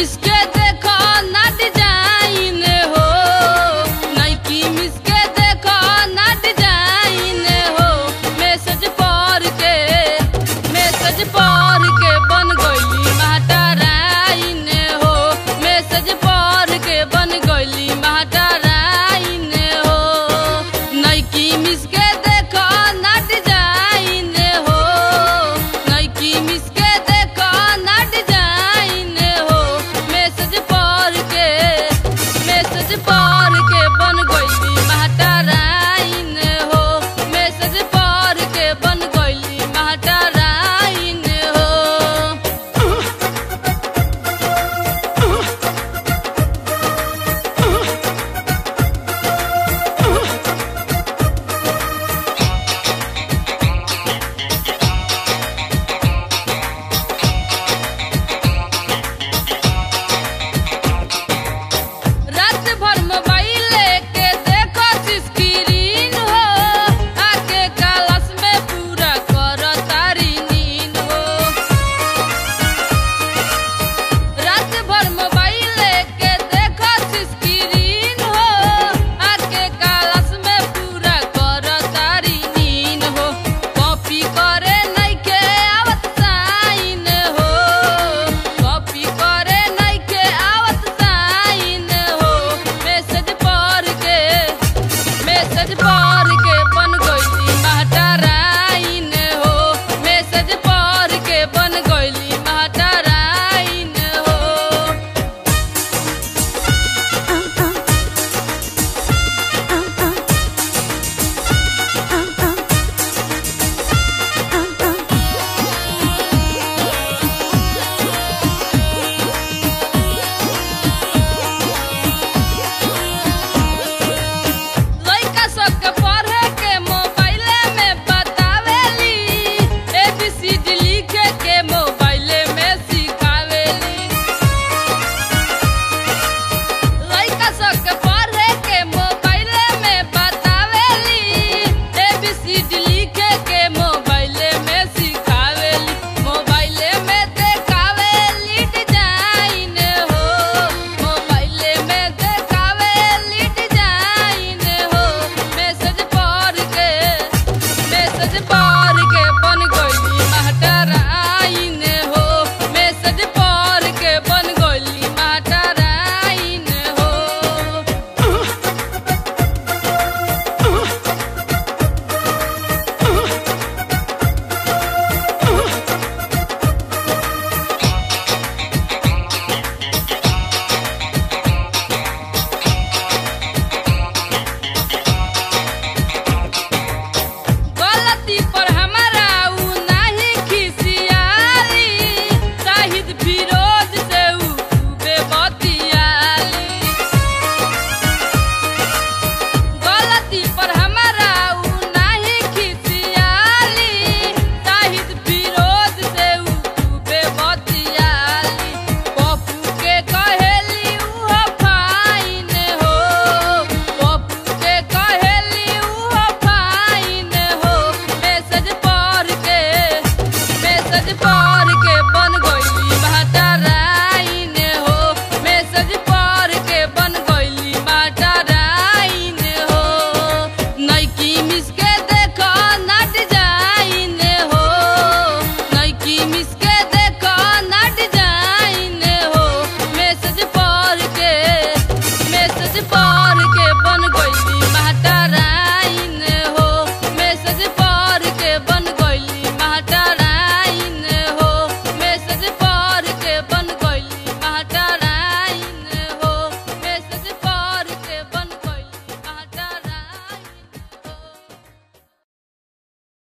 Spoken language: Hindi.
He's good. पार के बन गई। Bye.